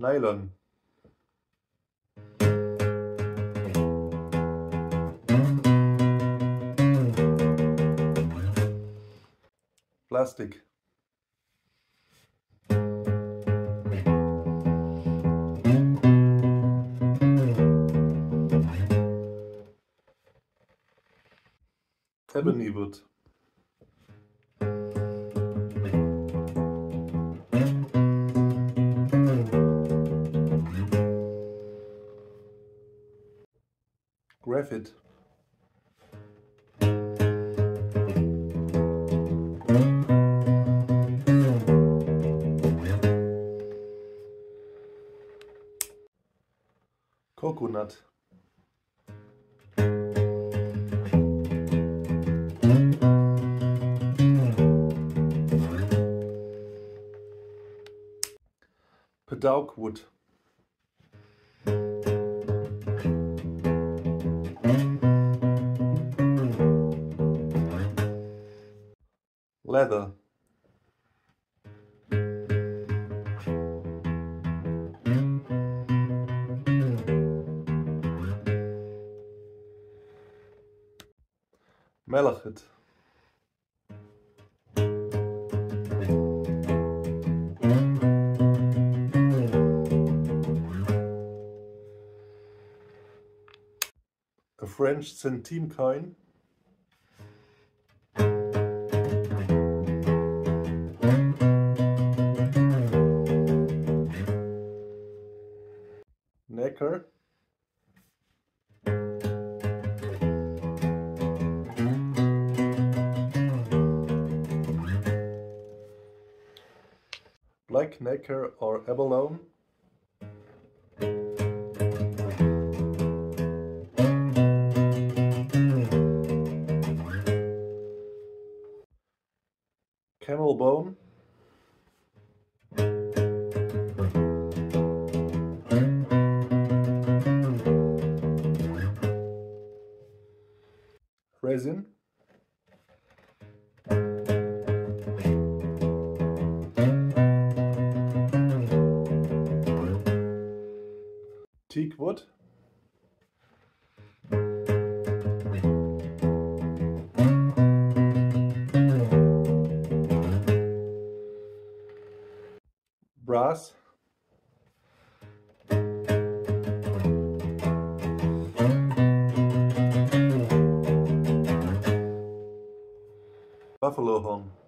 Nylon. Plastik. Ebony wood. Graphite. Coconut. Padauk wood. Leather. Malachite. A French centime coin. Nacre. Black Nacre or abalone. Camel bone. Resin. Teak wood. Brass. Buffalo horn.